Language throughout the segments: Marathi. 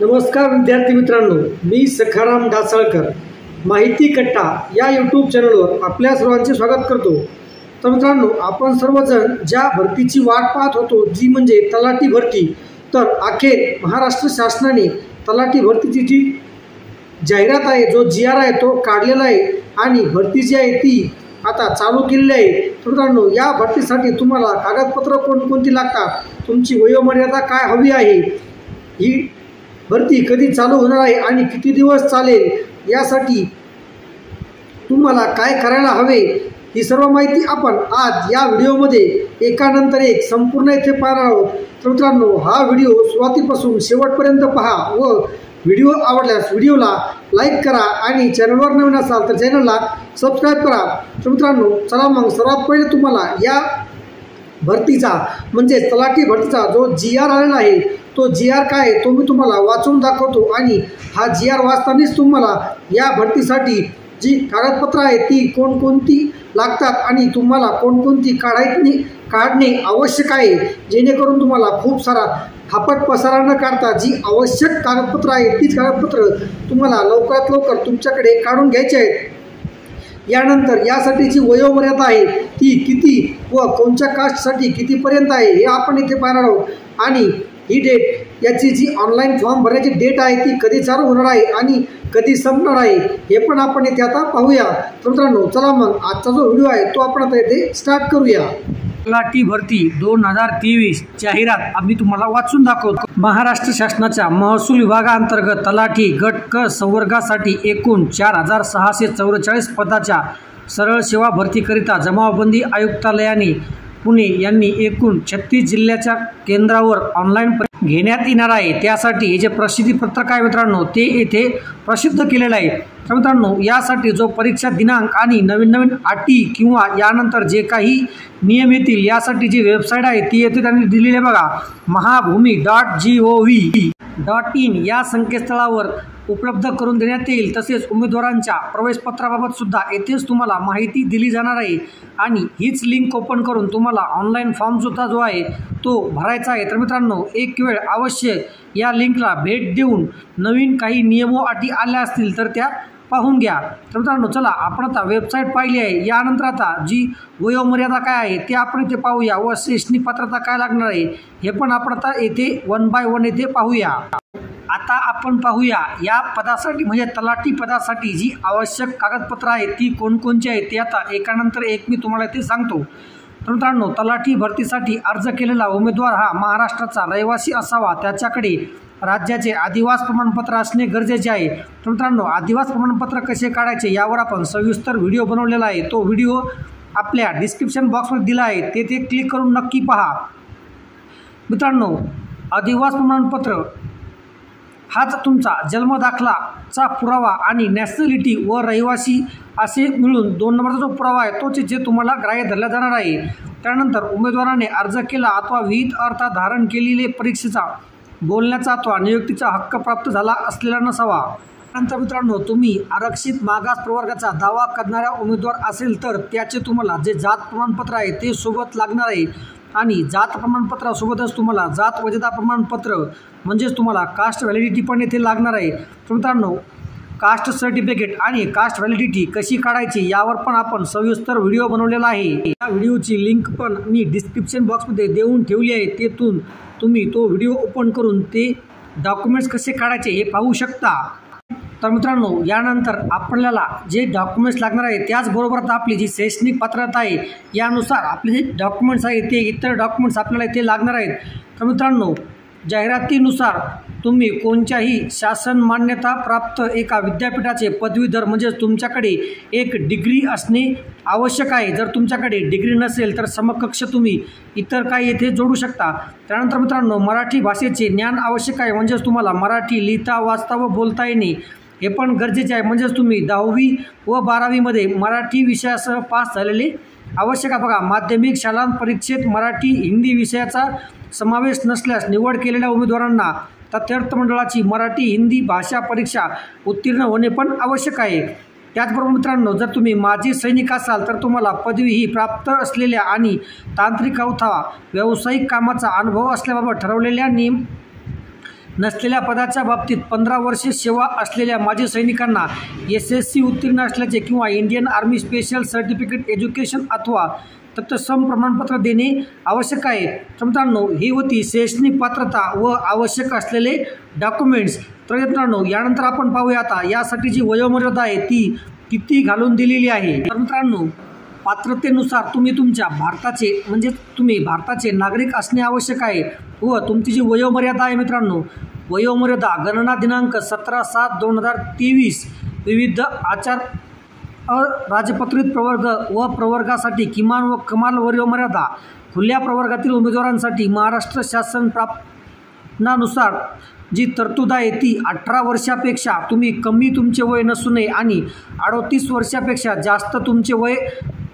नमस्कार विद्यार्थी मित्रांनो मी सखाराम डासाळकर माहिती कट्टा या यूट्यूब चॅनलवर आपल्या सर्वांचे स्वागत करतो. तर मित्रांनो आपण सर्वजण ज्या भरतीची वाट पाहत होतो जी म्हणजे तलाठी भरती तर अखेर महाराष्ट्र शासनाने तलाठी भरतीची जी जाहिरात आहे जो जी आर आहे तो काढलेला आहे आणि भरती जी आहे ती आता चालू केलेली आहे. तर मित्रांनो या भरतीसाठी तुम्हाला कागदपत्र कोणकोणती लागतात? तुमची वयोमर्यादा काय हवी आहे? ही भरती कधी चालू होणार आहे आणि किती दिवस चालेल यासाठी तुम्हाला काय करायला हवे ही सर्व माहिती आपण आज या व्हिडिओमध्ये एकानंतर एक संपूर्ण इथे पाहणार आहोत. तर मित्रांनो हा व्हिडिओ सुरुवातीपासून शेवटपर्यंत पहा व व्हिडिओ आवडल्यास व्हिडिओला लाईक करा आणि चॅनलवर नवीन असाल तर चॅनलला सबस्क्राईब करा. तर मित्रांनो चला मग सर्वात पहिले तुम्हाला या भरतीचा म्हणजे तलाठी भरतीचा जो जी आर आलेला आहे तो जी आर काय आहे तो मी तुम्हाला वाचून दाखवतो. आणि हा जी आर वाचतानाच तुम्हाला या भरतीसाठी जी कागदपत्रं आहे ती कोणकोणती लागतात आणि तुम्हाला कोणकोणती काढायची काढणे आवश्यक आहे जेणेकरून तुम्हाला खूप सारा हापट पसारा न काढता जी आवश्यक कागदपत्रं आहेत तीच कागदपत्र तुम्हाला लवकरात लवकर तुमच्याकडे काढून घ्यायचे आहेत. यानंतर यासाठी जी वयोमर्यादा आहे ती किती व कोणत्या कास्टसाठी कितीपर्यंत आहे हे आपण इथे पाहणार आहोत. आणि ही डेट याची जी ऑनलाईन फॉर्म भरण्याची डेट आहे ती कधी चालू होणार आहे आणि कधी संपणार आहे हे पण आपण इथे आता पाहूया. तर मित्रांनो चला मग आजचा जो व्हिडिओ आहे तो आपण आता इथे स्टार्ट करूया. तलाठी भरती दोन हजार तेवीस जाहिरात आम्ही तुम्हाला वाचून दाखवतो. महाराष्ट्र शासनाच्या महसूल विभागाअंतर्गत तलाठी गट क संवर्गासाठी एकूण चार हजार सहाशे चौवेचाळीस पदाच्या सरळ सेवा भरतीकरिता जमावबंदी आयुक्तालयाने पुणे यांनी एकूण छत्तीस जिल्ह्याच्या केंद्रावर ऑनलाईन घेण्यात येणार आहे. त्यासाठी हे जे प्रसिद्धी पत्रक आहे मित्रांनो ते येथे प्रसिद्ध केलेलं आहे. तर मित्रांनो यासाठी जो परीक्षा दिनांक आणि नवीन नवीन अटी किंवा यानंतर जे काही नियम येतील यासाठी जी वेबसाईट आहे ती येथे त्यांनी दिलेली आहे बघा. Mahabhumi dot G O V dot in या संकेतस्थळावर उपलब्ध करून देण्यात येईल. तसेच उमेदवारांच्या प्रवेशपत्राबाबत सुद्धा येथेच तुम्हाला माहिती दिली जाणार आहे. आणि हीच लिंक ओपन करून तुम्हाला ऑनलाईन फॉर्मसुद्धा जो आहे तो भरायचा आहे. तर मित्रांनो एक वेळ अवश्य या लिंकला भेट देऊन नवीन काही नियमो अटी आल्या असतील तर त्या पाहून घ्या. तर मित्रांनो चला आपण आता वेबसाईट पाहिली आहे. यानंतर आता जी वयोमर्यादा काय आहे ते आपण इथे पाहूया. व शैक्षणिक पात्रता काय लागणार आहे हे पण आपण आता येथे वन बाय वन येथे पाहूया. आता आपण पाहूया या पदासाठी म्हणजे तलाठी पदासाठी जी आवश्यक कागदपत्रं आहेत ती कोणकोणची आहेत ते आता एकानंतर एक मी तुम्हाला ते सांगतो. तर मित्रांनो तलाठी भरतीसाठी अर्ज केलेला उमेदवार हा महाराष्ट्राचा रहिवासी असावा. त्याच्याकडे राज्याचे आदिवास प्रमाणपत्र असणे गरजेचे आहे. तर मित्रांनो आदिवास प्रमाणपत्र कसे काढायचे यावर आपण सविस्तर व्हिडिओ बनवलेला आहे. तो व्हिडिओ आपल्या डिस्क्रिप्शन बॉक्समध्ये दिला आहे. तेथे क्लिक करून नक्की पहा. मित्रांनो आदिवास प्रमाणपत्र हाच तुमचा जन्मदाखलाचा पुरावा आणि नॅशनॅलिटी व रहिवासी असे मिळून दोन नंबरचा जो पुरावा आहे तोच जे तुम्हाला ग्राह्य धरला जाणार आहे. त्यानंतर उमेदवाराने अर्ज केला अथवा विहित अर्थ धारण केलेले परीक्षेचा बोलण्याचा अथवा नियुक्तीचा हक्क प्राप्त झाला असलेला नसावा. त्यानंतर मित्रांनो तुम्ही आरक्षित मागास प्रवर्गाचा दावा करणारा उमेदवार असेल तर त्याचे तुम्हाला जे जात प्रमाणपत्र आहे ते सोबत लागणार आहे. आणि जात प्रमाणपत्रासोबतच तुम्हाला जात वैधता प्रमाणपत्र म्हणजेच तुम्हाला कास्ट व्हॅलिडिटी पण येथे लागणार आहे. तर मित्रांनो कास्ट सर्टिफिकेट आणि कास्ट व्हॅलिडिटी कशी काढायची यावर पण आपण सविस्तर व्हिडिओ बनवलेला आहे. या व्हिडिओची लिंक पण मी डिस्क्रिप्शन बॉक्समध्ये देऊन ठेवली आहे. तेथून तुम्ही तो व्हिडिओ ओपन करून ते डॉक्युमेंट्स कसे काढायचे हे पाहू शकता. तर मित्रांनो यानंतर आपल्याला जे डॉक्युमेंट्स लागणार आहे त्याचबरोबर आता आपली जी शैक्षणिक पात्रता आहे यानुसार आपले जे डॉक्युमेंट्स आहे ते इतर डॉक्युमेंट्स आपल्याला इथे लागणार आहेत. तर मित्रांनो जाहिरातीनुसार तुम्ही कोणत्याही शासन मान्यता प्राप्त एका विद्यापीठाचे पदवीधर म्हणजेच तुमच्याकडे एक डिग्री असणे आवश्यक आहे. जर तुमच्याकडे डिग्री नसेल तर समकक्ष तुम्ही इतर काही येथे जोडू शकता. त्यानंतर मित्रांनो मराठी भाषेचे ज्ञान आवश्यक आहे. म्हणजेच तुम्हाला मराठी लिहिता वाचता व बोलता येणे हे पण गरजेचे आहे. म्हणजेच तुम्ही दहावी व बारावीमध्ये मराठी विषयासह पास झालेले आवश्यक आहे. बघा माध्यमिक शालांत परीक्षेत मराठी हिंदी विषयाचा समावेश नसल्यास निवड केलेल्या उमेदवारांना तथ्यर्थ मंडळाची मराठी हिंदी भाषा परीक्षा उत्तीर्ण होणे पण आवश्यक आहे. त्याचबरोबर मित्रांनो जर तुम्ही माजी सैनिक असाल तर तुम्हाला पदवी ही प्राप्त असलेल्या आणि तांत्रिक अवथा व्यावसायिक कामाचा अनुभव असल्याबाबत ठरवलेल्या नियम नसलेल्या पदाच्या बाबतीत पंधरा वर्षे सेवा असलेल्या माजी सैनिकांना एस एस सी उत्तीर्ण असल्याचे किंवा Indian Army special certificate education अथवा तत्सम प्रमाणपत्र देणे आवश्यक आहे. तर मित्रांनो ही होती शैक्षणिक पात्रता व आवश्यक असलेले डॉक्युमेंट्स. तर मित्रांनो यानंतर आपण पाहूया आता यासाठी जी वयोमर्यादा आहे ती किती घालून दिलेली आहे. तर मित्रांनो पात्रतेनुसार तुम्ही तुमच्या भारताचे म्हणजे तुम्ही भारताचे नागरिक असणे आवश्यक आहे व तुमची जी वयोमर्यादा आहे मित्रांनो वयोमर्यादा गणना दिनांक सतरा सात दोन हजार तेवीस विविध आचार अराजपत्रित प्रवर्ग व प्रवर्गासाठी किमान व कमाल वयोमर्यादा खुल्या प्रवर्गातील उमेदवारांसाठी महाराष्ट्र शासन प्राप्तनानुसार जी तरतूद आहे ती अठरा वर्षापेक्षा तुम्ही कमी तुमचे वय नसू नये आणि अडोतीस वर्षापेक्षा जास्त तुमचे वय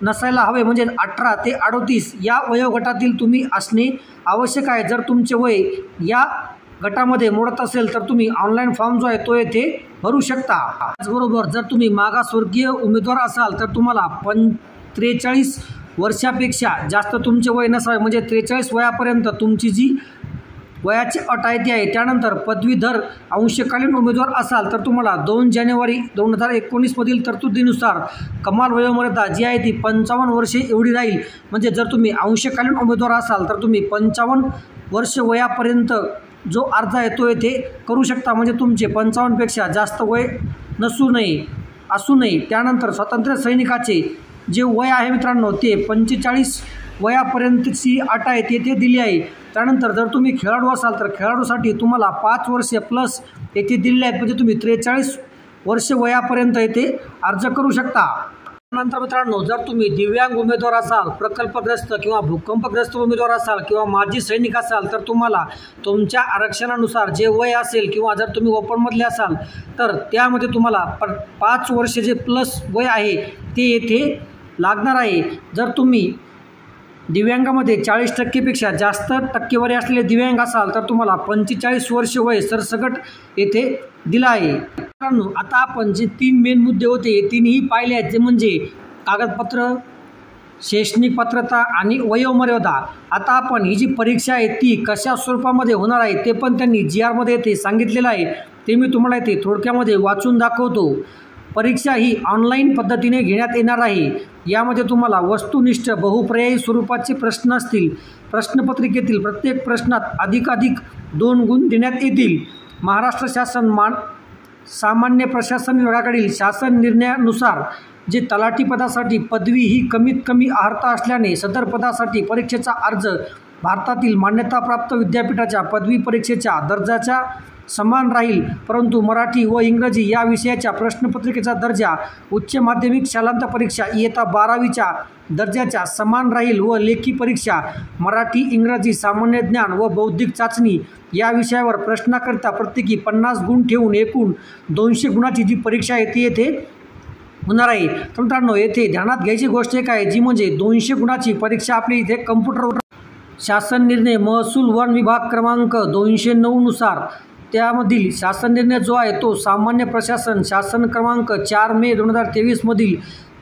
नसायला हवे म्हणजे अठरा ते अडोतीस या वयोगटातील तुम्ही असणे आवश्यक आहे. जर तुमचे वय या गटामध्ये मोडत असेल तर तुम्ही ऑनलाईन फॉर्म जो आहे तो येथे भरू शकता. त्याचबरोबर जर तुम्ही मागासवर्गीय उमेदवार असाल तर तुम्हाला पं त्रेचाळीस वर्षापेक्षा जास्त तुमचे वय नसावे म्हणजे त्रेचाळीस वयापर्यंत तुमची जी वयाची अट आहे. ती आहे त्यानंतर पदवीधर अंशकालीन उमेदवार असाल तर तुम्हाला दोन जानेवारी दोन हजार एकोणीसमधील तरतुदीनुसार कमाल वयोमर्यादा जी आहे ती पंचावन्न वर्षे एवढी राहील. म्हणजे जर तुम्ही अंशकालीन उमेदवार असाल तर तुम्ही पंचावन्न वर्ष वयापर्यंत जो अर्ज आहे तो येथे करू शकता. म्हणजे तुमचे पंचावन्नपेक्षा जास्त वय नसू नये असू नये. त्यानंतर स्वातंत्र्य सैनिकाचे जे वय आहे मित्रांनो ते पंचेचाळीस वयापर्यंतची अट आहे ते दिली आहे. त्यानंतर जर तुम्ही खेळाडू असाल तर खेळाडूसाठी तुम्हाला पाच वर्षे प्लस येथे दिलेले आहेत. म्हणजे तुम्ही त्रेचाळीस वर्ष वयापर्यंत येथे अर्ज करू शकता. नंतर मित्रांनो जर तुम्ही दिव्यांग उमेदवार असाल प्रकल्पग्रस्त किंवा भूकंपग्रस्त उमेदवार असाल किंवा माजी सैनिक असाल तर तुम्हाला तुमच्या आरक्षणानुसार जे वय असेल किंवा जर तुम्ही ओपनमधले असाल तर त्यामध्ये तुम्हाला प पाच वर्ष जे प्लस वय आहे ते येथे लागणार आहे. जर तुम्ही दिव्यांगामध्ये चाळीस टक्केपेक्षा जास्त टक्केवारी असलेले दिव्यांग असाल तर तुम्हाला पंचेचाळीस वर्ष वय सरसकट येथे दिलं आहे. मित्रांनो आता आपण जे तीन मेन मुद्दे होते तीनही पाहिले आहेत. ते म्हणजे कागदपत्र शैक्षणिक पात्रता आणि वयोमर्यादा. आता आपण ही जी परीक्षा आहे ती कशा स्वरूपामध्ये होणार आहे ते पण त्यांनी जी आरमध्ये येथे सांगितलेलं आहे. ते मी तुम्हाला येथे थोडक्यामध्ये वाचून दाखवतो. परीक्षा ही ऑनलाईन पद्धतीने घेण्यात येणार आहे. यामध्ये तुम्हाला वस्तुनिष्ठ बहुपर्यायी स्वरूपाचे प्रश्न असतील. प्रश्नपत्रिकेतील प्रत्येक प्रश्नात अधिकाधिक दोन गुण देण्यात येतील. महाराष्ट्र शासन मान सामान्य प्रशासन विभागाकडील शासन निर्णयानुसार जे तलाठी पदासाठी पदवी ही कमीत कमी अर्हता असल्याने सदर पदासाठी परीक्षेचा अर्ज भारतातील मान्यताप्राप्त विद्यापीठाच्या पदवी परीक्षेच्या दर्जाच्या समान राहील. परंतु मराठी व इंग्रजी या विषयाच्या प्रश्नपत्रिकेचा दर्जा उच्च माध्यमिक शालांत परीक्षा इयत्ता बारावीच्या दर्जाच्या समान राहील व लेखी परीक्षा मराठी इंग्रजी सामान्य ज्ञान व बौद्धिक चाचणी या विषयावर प्रश्नाकरिता प्रत्येकी पन्नास गुण ठेवून एकूण दोनशे गुणाची जी परीक्षा आहे ती येथे होणार आहे. तर मित्रांनो येथे ध्यानात घ्यायची गोष्ट एक आहे जी म्हणजे दोनशे गुणाची परीक्षा आपली इथे कम्प्युटरवर शासन निर्णय महसूल वन विभाग क्रमांक दोनशे नऊनुसार त्यामधील शासन निर्णय जो आहे तो सामान्य प्रशासन शासन क्रमांक चार मे दोन हजार तेवीसमधील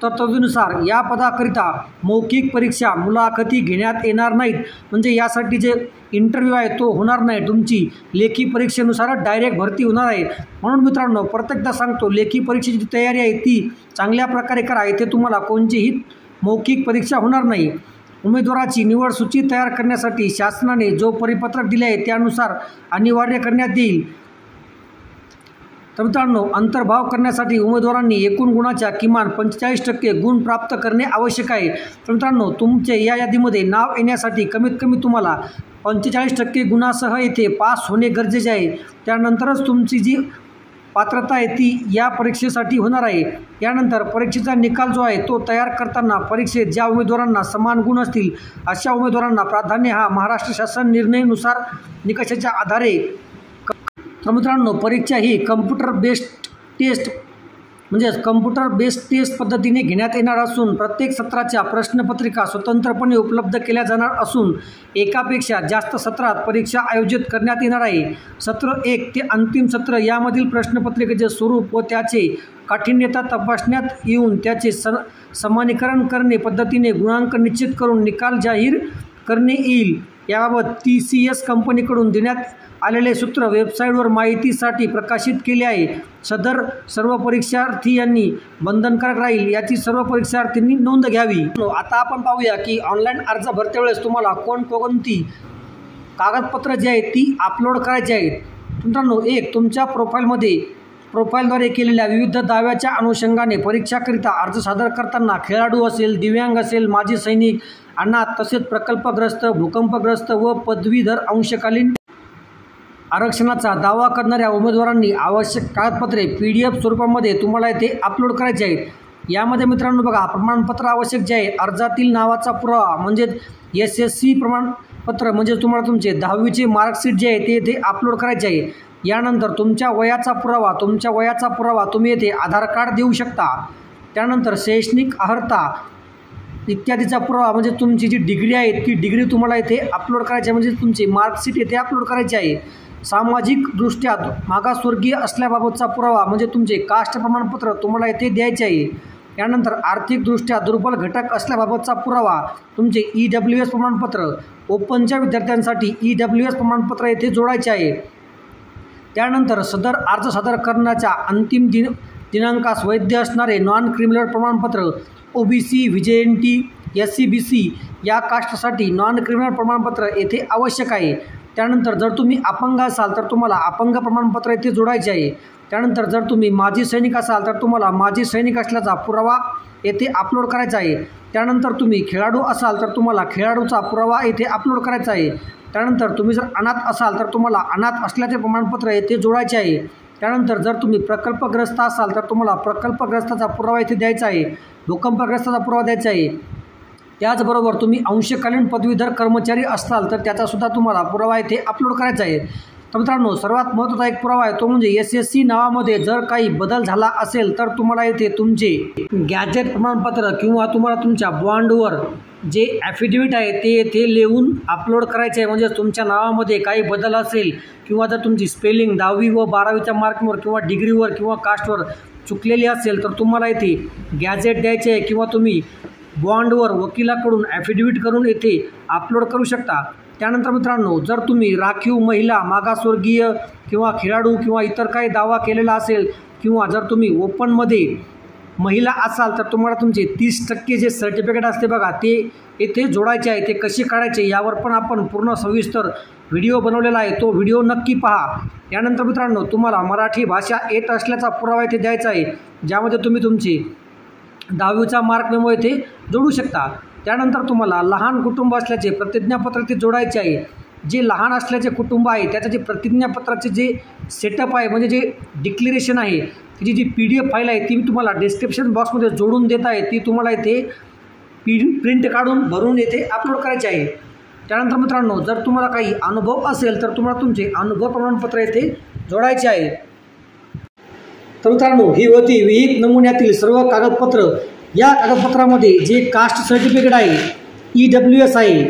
तरतुदीनुसार या पदाकरिता मौखिक परीक्षा मुलाखती घेण्यात येणार नाहीत. म्हणजे यासाठी जे इंटरव्ह्यू आहे तो होणार नाही. तुमची लेखी परीक्षेनुसार डायरेक्ट भरती होणार आहे. म्हणून मित्रांनो प्रत्येकदा सांगतो लेखी परीक्षेची जी तयारी आहे ती चांगल्या प्रकारे करा. इथे तुम्हाला कोणतीही मौखिक परीक्षा होणार नाही. उमेदवाराची निवड सूची तयार करण्यासाठी शासनाने जो परिपत्रक दिले आहे त्यानुसार अनिवार्य करण्यात येईल. तर मित्रांनो अंतर्भाव करण्यासाठी उमेदवारांनी एकूण गुणाच्या किमान पंचेचाळीस टक्के गुण प्राप्त करणे आवश्यक आहे. तर मित्रांनो तुमचे या यादीमध्ये नाव येण्यासाठी कमीत कमी तुम्हाला पंचेचाळीस टक्के गुणासह येथे पास होणे गरजेचे आहे. त्यानंतरच तुमची जी पात्रता आहे ती या परीक्षेसाठी होणार आहे. यानंतर परीक्षेचा निकाल जो आहे तो तयार करताना परीक्षेत ज्या उमेदवारांना समान गुण असतील अशा उमेदवारांना प्राधान्य हा महाराष्ट्र शासन निर्णयनुसार निकषाच्या आधारे. तर मित्रांनो परीक्षा ही कम्प्युटर बेस्ड टेस्ट म्हणजेच कम्प्युटर बेस्ड टेस्ट पद्धतीने घेण्यात येणार असून प्रत्येक सत्राच्या प्रश्नपत्रिका स्वतंत्रपणे उपलब्ध केल्या जाणार असून एकापेक्षा जास्त सत्रात परीक्षा आयोजित करण्यात येणार आहे. सत्र एक ते अंतिम सत्र यामधील प्रश्नपत्रिकेचे स्वरूप व त्याचे काठिण्यता तपासण्यात येऊन त्याचे स समानीकरण करणे पद्धतीने गुणांक निश्चित करून निकाल जाहीर करणे येईल. याबाबत टी सी एस कंपनीकडून देण्यात आलेले सूत्र वेबसाईटवर माहितीसाठी प्रकाशित केले आहे. सदर सर्व परीक्षार्थी यांनी बंधनकारक राहील याची सर्व परीक्षार्थींनी नोंद घ्यावी. आता आपण पाहूया की ऑनलाईन अर्ज भरते वेळेस तुम्हाला कोणकोणती कागदपत्र जी आहेत ती अपलोड करायची आहेत. मित्रांनो एक तुमच्या प्रोफाईलमध्ये प्रोफाईलद्वारे केलेल्या विविध दाव्याच्या अनुषंगाने परीक्षाकरिता अर्ज सादर करताना खेळाडू असेल दिव्यांग असेल माजी सैनिक अनाथ तसेच प्रकल्पग्रस्त भूकंपग्रस्त व पदवीधर अंशकालीन आरक्षणाचा दावा करणाऱ्या उमेदवारांनी आवश्यक कागदपत्रे पी डी एफ स्वरूपामध्ये तुम्हाला येथे अपलोड करायचे आहेत. यामध्ये मित्रांनो बघा प्रमाणपत्र आवश्यक जे आहे अर्जातील नावाचा पुरावा म्हणजेच एस एस सी प्रमाणपत्र म्हणजे तुम्हाला तुमचे दहावीचे मार्कशीट जे आहे ते येथे अपलोड करायचे आहे. यानंतर तुमच्या वयाचा पुरावा तुमच्या वयाचा पुरावा तुम्ही येथे आधार कार्ड देऊ शकता. त्यानंतर शैक्षणिक अर्हता इत्यादीचा पुरावा म्हणजे तुमची जी डिग्री आहे ती डिग्री तुम्हाला इथे अपलोड करायची आहे म्हणजे तुमची मार्कशीट येथे अपलोड करायची आहे. सामाजिकदृष्ट्या मागासवर्गीय असल्याबाबतचा पुरावा म्हणजे तुमचे कास्ट प्रमाणपत्र तुम्हाला येथे द्यायचे आहे. यानंतर आर्थिकदृष्ट्या दुर्बल घटक असल्याबाबतचा पुरावा तुमचे ई डब्ल्यू एस प्रमाणपत्र ओपनच्या विद्यार्थ्यांसाठी ई डब्ल्यू एस प्रमाणपत्र येथे जोडायचे आहे. त्यानंतर सदर अर्ज सादर करण्याच्या अंतिम दिन दिनांकास वैध असणारे नॉन क्रिमिनल प्रमाणपत्र O B C V N T S C B C या कास्टसाठी नॉन क्रिमिनल प्रमाणपत्र येथे आवश्यक आहे. त्यानंतर जर तुम्ही अपंग असाल तर तुम्हाला अपंग प्रमाणपत्र येथे जोडायचे आहे. त्यानंतर जर तुम्ही माजी सैनिक असाल तर तुम्हाला माजी सैनिक असल्याचा पुरावा येथे अपलोड करायचा आहे. त्यानंतर तुम्ही खेळाडू असाल तर तुम्हाला खेळाडूचा पुरावा येथे अपलोड करायचा आहे. त्यानंतर तुम्ही जर अनाथ असाल तर तुम्हाला अनाथ असल्याचे प्रमाणपत्र येथे जोडायचे आहे. त्यानंतर जर तुम्ही प्रकल्पग्रस्त असाल तर तुम्हाला प्रकल्पग्रस्ताचा पुरावा येथे द्यायचा आहे. भूकंपग्रस्ताचा पुरावा द्यायचा आहे. त्याचबरोबर तुम्ही अंशकालीन पदवीधर कर्मचारी असाल तर त्याचासुद्धा तुम्हाला पुरावा येथे अपलोड करायचा आहे. तर मित्रांनो सर्वात महत्त्वाचा एक पुरावा आहे तो म्हणजे एस एस सी नावामध्ये जर काही बदल झाला असेल तर तुम्हाला येथे तुमचे गॅजेट प्रमाणपत्र किंवा तुम्हाला तुमच्या बॉन्डवर जे ॲफिडेविट आहे ते येथे लिहून अपलोड करायचे आहे. म्हणजे तुमच्या नावामध्ये काही बदल असेल किंवा जर तुमची स्पेलिंग दहावी व बारावीच्या मार्कवर किंवा डिग्रीवर किंवा कास्टवर चुकलेली असेल तर तुम्हाला येथे गॅजेट द्यायचे आहे किंवा तुम्ही बॉन्डवर वकिलाकडून ॲफिडेविट करून येथे अपलोड करू शकता. त्यानंतर मित्रांनो जर तुम्ही राखीव महिला मागासवर्गीय किंवा खेळाडू किंवा इतर काही दावा केलेला असेल किंवा जर तुम्ही ओपनमध्ये महिला असाल तर तुम्हाला तुमचे तीस टक्के जे सर्टिफिकेट असते बघा ते येथे जोडायचे आहे. ते कसे काढायचे यावर पण आपण पूर्ण सविस्तर व्हिडिओ बनवलेला आहे. तो व्हिडिओ नक्की पहा. यानंतर मित्रांनो तुम्हाला मराठी भाषा येत असल्याचा पुरावा येथे द्यायचा आहे ज्यामध्ये तुम्ही तुमचे दहावीचा मार्क मेमो येथे जोडू शकता. त्यानंतर तुम्हाला लहान कुटुंब असल्याचे प्रतिज्ञापत्र ते जोडायचे आहे. जे लहान असल्याचे कुटुंब आहे त्याचं जे प्रतिज्ञापत्राचे जे सेटअप आहे म्हणजे जे डिक्लेरेशन आहे त्याची जी पी डी एफ फाईल आहे ती मी तुम्हाला डिस्क्रिप्शन बॉक्समध्ये जोडून देत आहे. ती तुम्हाला इथे पी प्रिंट काढून भरून येथे अपलोड करायचे आहे. त्यानंतर मित्रांनो जर तुम्हाला काही अनुभव असेल तर तुम्हाला तुमचे अनुभव प्रमाणपत्र येथे जोडायचे आहे. तर मित्रांनो ही होती विहित नमुन्यातील सर्व कागदपत्र. या कागदपत्रामध्ये जे कास्ट सर्टिफिकेट आहे ई डब्ल्यू एस आहे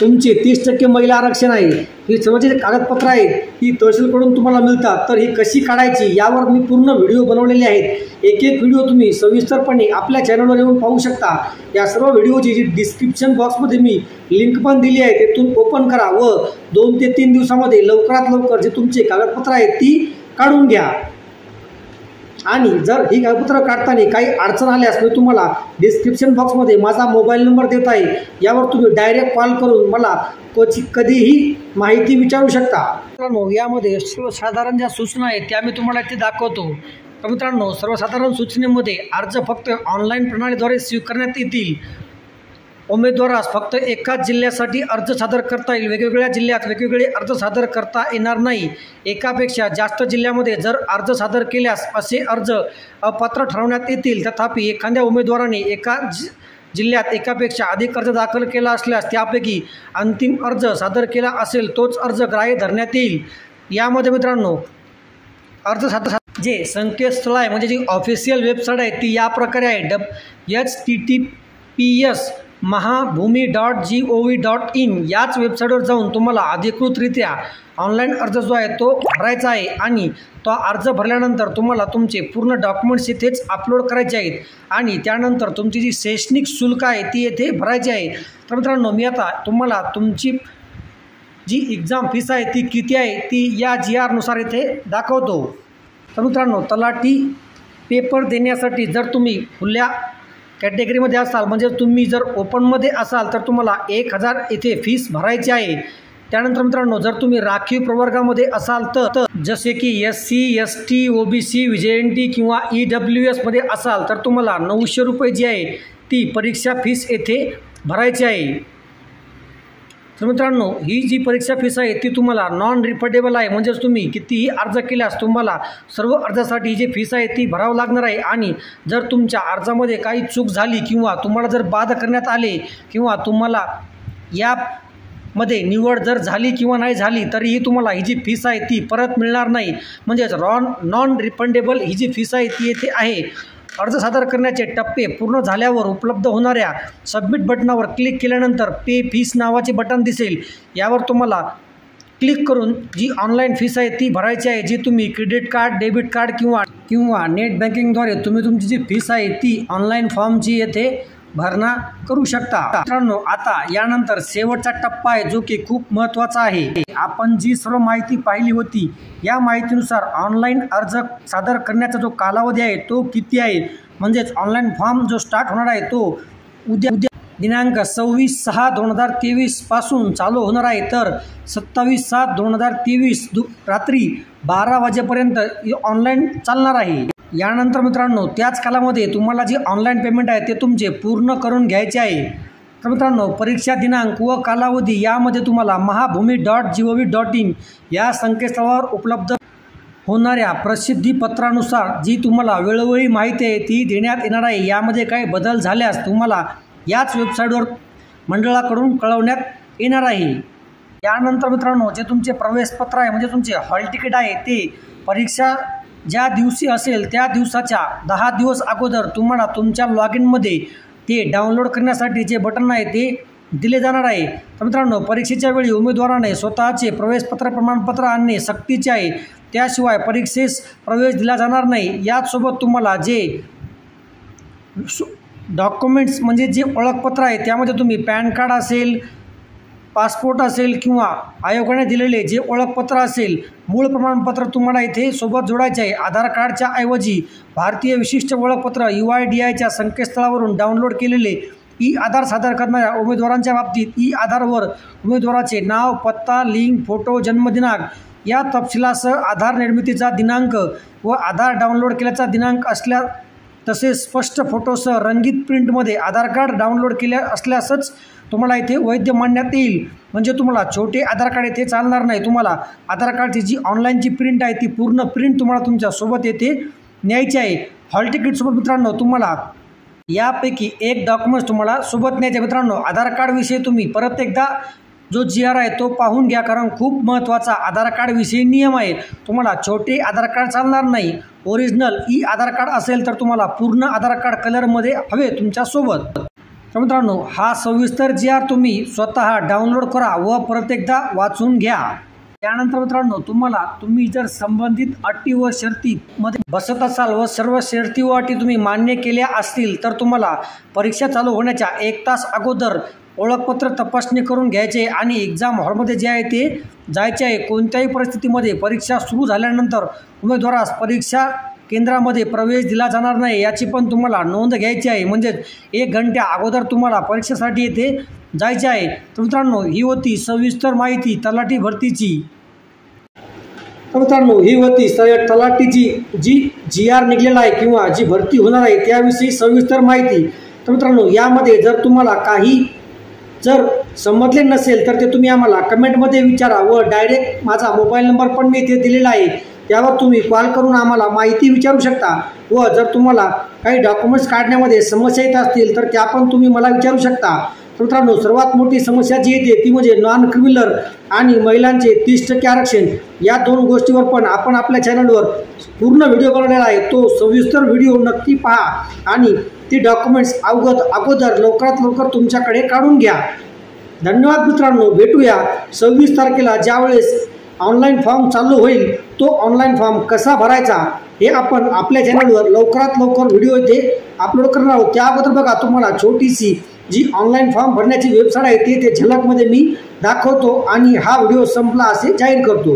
तुमचे तीस टक्के महिला आरक्षण आहे ही सर्व जे कागदपत्र आहेत ही तहसीलकडून तुम्हाला मिळतात. तर ही कशी काढायची यावर मी पूर्ण व्हिडिओ बनवलेले आहेत. एक एक व्हिडिओ तुम्ही सविस्तरपणे आपल्या चॅनलवर येऊन पाहू शकता. या सर्व व्हिडिओची जी डिस्क्रिप्शन बॉक्समध्ये मी लिंक पण दिली आहे तेथून ओपन करा व दोन ते तीन दिवसामध्ये लवकरात लवकर जे तुमचे कागदपत्र आहेत ती काढून घ्या. आणि जर ही कागदपत्र काढताना काही अडचण आल्यास मी तुम्हाला डिस्क्रिप्शन बॉक्समध्ये माझा मोबाईल नंबर देत आहे. यावर तुम्ही डायरेक्ट कॉल करून मला कधी कधीही माहिती विचारू शकता. मित्रांनो यामध्ये सर्वसाधारण ज्या सूचना आहेत त्या मी तुम्हाला इथे दाखवतो. तर मित्रांनो सर्वसाधारण सूचनेमध्ये अर्ज फक्त ऑनलाईन प्रणालीद्वारे स्वीकारण्यात येतील. उमेदवारास फक्त एकाच जिल्ह्यासाठी अर्ज सादर करता येईल. वेगवेगळ्या जिल्ह्यात वेगवेगळे अर्ज सादर करता येणार नाही. एकापेक्षा जास्त जिल्ह्यामध्ये जर अर्ज सादर केल्यास असे अर्ज अपात्र ठरवण्यात येतील. तथापि एखाद्या उमेदवाराने एका जि जिल्ह्यात एकापेक्षा अधिक अर्ज दाखल केला असल्यास त्यापैकी अंतिम अर्ज सादर केला असेल तोच अर्ज ग्राह्य धरण्यात येईल. यामध्ये मित्रांनो अर्ज सादर जे संकेतस्थळ आहे म्हणजे जी ऑफिशियल वेबसाईट आहे ती या प्रकारे आहे. W H T T P S Mahabhumi dot G O V dot in याच वेबसाईटवर जाऊन तुम्हाला अधिकृतरित्या ऑनलाईन अर्ज जो आहे तो भरायचा आहे आणि तो अर्ज भरल्यानंतर तुम्हाला तुमचे पूर्ण डॉक्युमेंट्स इथेच अपलोड करायचे आहेत आणि त्यानंतर तुमची जी शैक्षणिक शुल्क आहे ती येथे भरायची आहे. तर मित्रांनो मी आता तुम्हाला तुमची जी एक्झाम फीस आहे ती किती आहे ती या जी आरनुसार येथे दाखवतो. तर मित्रांनो तलाठी पेपर देण्यासाठी जर तुम्ही खुल्या कॅटेगरीमध्ये असाल म्हणजे तुम्ही जर ओपनमध्ये असाल तर तुम्हाला एक हजार इथे फीस भरायची आहे. त्यानंतर मित्रांनो जर तुम्ही राखीव प्रवर्गामध्ये असाल तर जसे की S C S T O B C V N T किंवा ई डब्ल्यू एसमध्ये असाल तर तुम्हाला नऊशे रुपये जी आहे ती परीक्षा फीस येथे भरायची आहे. तर मित्रांनो ही जी परीक्षा फीस आहे ती तुम्हाला नॉन रिफंडेबल आहे. म्हणजेच तुम्ही कितीही अर्ज केल्यास तुम्हाला सर्व अर्जासाठी जी फीस आहे ती भरावं लागणार आहे. आणि जर तुमच्या अर्जामध्ये काही चूक झाली किंवा तुम्हाला जर बाद करण्यात आले किंवा तुम्हाला या मध्ये निवड जर झाली किंवा नाही झाली तरीही तुम्हाला ही जी फीस आहे ती परत मिळणार नाही. म्हणजेच रॉन नॉन रिफंडेबल ही जी फीस आहे ती येथे आहे. अर्ज सादर करण्याचे टप्पे पूर्ण झाल्यावर उपलब्ध होणाऱ्या सबमिट बटनावर क्लिक केल्यानंतर पे फीस नावाचे बटन दिसेल. यावर तुम्हाला क्लिक करून जी ऑनलाईन फीस आहे ती भरायची आहे जी तुम्ही क्रेडिट कार्ड डेबिट कार्ड किंवा किंवा नेट बँकिंगद्वारे तुम्ही तुमची जी फीस आहे ती ऑनलाईन फॉर्मची येथे भरणा करू शकता. मित्रांनो आता यानंतर शेवटचा टप्पा आहे जो की खूप महत्त्वाचा आहे. आपण जी सर्व माहिती पाहिली होती या माहितीनुसार ऑनलाईन अर्ज सादर करण्याचा जो कालावधी आहे तो किती आहे? म्हणजेच ऑनलाईन फॉर्म जो स्टार्ट होणार आहे तो उद्या उद्या दिनांक सव्वीस सहा दोन हजार तेवीसपासून चालू होणार आहे. तर सत्तावीस सात दोन हजार तेवीस दु रात्री बारा वाजेपर्यंत ऑनलाईन चालणार आहे. यानंतर मित्रांनो त्याच कालामध्ये तुम्हाला जे ऑनलाईन पेमेंट आहे ते तुमचे पूर्ण करून घ्यायचे आहे. तर मित्रांनो परीक्षा दिनांक व कालावधी यामध्ये तुम्हाला Mahabhumi dot G O V dot in या संकेतस्थळावर उपलब्ध होणाऱ्या प्रसिद्धीपत्रानुसार जी तुम्हाला वेळोवेळी माहिती आहे ती देण्यात येणार आहे. यामध्ये काही बदल झाल्यास तुम्हाला याच वेबसाईटवर मंडळाकडून कळवण्यात येणार आहे. यानंतर मित्रांनो जे तुमचे प्रवेशपत्र आहे म्हणजे तुमचे हॉल तिकीट आहे ते परीक्षा ज्या दिवशी असेल त्या दिवसाच्या दहा दिवस अगोदर तुम्हाला तुमच्या लॉग इनमध्ये ते डाउनलोड करण्यासाठी जे बटन आहे ते दिले जाणार आहे. तर मित्रांनो परीक्षेच्या वेळी उमेदवाराने स्वतःचे प्रवेशपत्र प्रमाणपत्र आणणे सक्तीचे आहे. त्याशिवाय परीक्षेस प्रवेश दिला जाणार नाही. याचसोबत तुम्हाला जे डॉक्युमेंट्स म्हणजे जे ओळखपत्र आहे त्यामध्ये तुम्ही पॅन कार्ड असेल पासपोर्ट असेल किंवा आयोगाने दिलेले जे ओळखपत्र असेल मूळ प्रमाणपत्र तुम्हाला इथे सोबत जोडायचे आहे. आधार कार्डच्या ऐवजी भारतीय विशिष्ट ओळखपत्र यू आय डी आयच्या संकेतस्थळावरून डाउनलोड केलेले ई आधार सादर करणाऱ्या उमेदवारांच्या बाबतीत ई आधारवर उमेदवाराचे नाव पत्ता लिंक फोटो जन्मदिनांक या तपशिलासह आधार निर्मितीचा दिनांक व आधार डाउनलोड केल्याचा दिनांक असल्या तसेच स्पष्ट फोटोसह रंगीत प्रिंटमध्ये आधार कार्ड डाउनलोड केल्या असल्यासच तुम्हाला इथे वैध मानण्यात येईल. म्हणजे तुम्हाला छोटे आधार कार्ड येथे चालणार नाही. तुम्हाला आधार कार्डची जी ऑनलाईनची प्रिंट आहे ती पूर्ण प्रिंट तुम्हाला तुमच्यासोबत येथे न्यायची आहे. हॉल तिकीटसोबत मित्रांनो तुम्हाला यापैकी एक डॉक्युमेंट्स तुम्हाला सोबत न्यायचे मित्रांनो आधार कार्डविषयी तुम्ही परत एकदा जो जी आर आहे तो पाहून घ्या कारण खूप महत्त्वाचा आधार कार्डविषयी नियम आहे तुम्हाला छोटे आधार कार्ड चालणार नाही. ओरिजिनल ई आधार कार्ड असेल तर तुम्हाला पूर्ण आधार कार्ड कलरमध्ये हवे तुमच्यासोबत तर मित्रांनो हा सविस्तर जी आर तुम्ही स्वतः डाउनलोड करा व परत एकदा वाचून घ्या. त्यानंतर मित्रांनो तुम्हाला तुम्ही जर संबंधित अटी व शर्तीमध्ये बसत असाल व सर्व शर्ती व अटी तुम्ही मान्य केल्या असतील तर तुम्हाला परीक्षा चालू होण्याच्या एक तास अगोदर ओळखपत्र तपासणी करून घ्यायचे आणि एक्झाम हॉलमध्ये जे आहे ते जायचे आहे. कोणत्याही परिस्थितीमध्ये परीक्षा सुरू झाल्यानंतर उमेदवारास परीक्षा केंद्रामध्ये प्रवेश दिला जाणार नाही याची पण तुम्हाला नोंद घ्यायची आहे. म्हणजेच एक घंट्या अगोदर तुम्हाला परीक्षेसाठी येथे जायचे आहे. तर मित्रांनो ही होती सविस्तर माहिती तलाठी भरतीची. तर मित्रांनो ही होती स तलाठीची जी जी आर निघलेला आहे किंवा जी भरती होणार आहे त्याविषयी सविस्तर माहिती. तर मित्रांनो यामध्ये जर तुम्हाला काही जर समजले नसेल तर ते तुम्ही आम्हाला कमेंटमध्ये विचारा व डायरेक्ट माझा मोबाईल नंबर पण मी इथे दिलेला आहे. त्यावर तुम्ही कॉल करून आम्हाला माहिती विचारू शकता व जर तुम्हाला काही डॉक्युमेंट्स काढण्यामध्ये समस्या येत असतील तर त्या पण तुम्ही मला विचारू शकता. मित्रांनो सर्वात मोठी समस्या जी येते ती म्हणजे नॉन क्रिमिनल आणि महिलांचे तीस टक्के आरक्षण. या दोन गोष्टीवर पण आपण आपल्या चॅनलवर पूर्ण व्हिडिओ बनवलेला आहे. तो सविस्तर व्हिडिओ नक्की पहा आणि ती डॉक्युमेंट्स अवगत अगोदर लवकरात लवकर तुमच्याकडे काढून घ्या. धन्यवाद मित्रांनो भेटूया सव्वीस तारखेला ज्यावेळेस ऑनलाईन फॉर्म चालू होईल तो ऑनलाईन फॉर्म कसा भरायचा हे आपण आपल्या चॅनलवर लवकरात लवकर व्हिडिओ इथे अपलोड करणार आहोत. त्या अगोदर बघा तुम्हाला छोटीशी जी ऑनलाईन फॉर्म भरण्याची वेबसाईट आहे ती ते झलकमध्ये मी दाखवतो आणि हा व्हिडिओ संपला असे जाहीर करतो.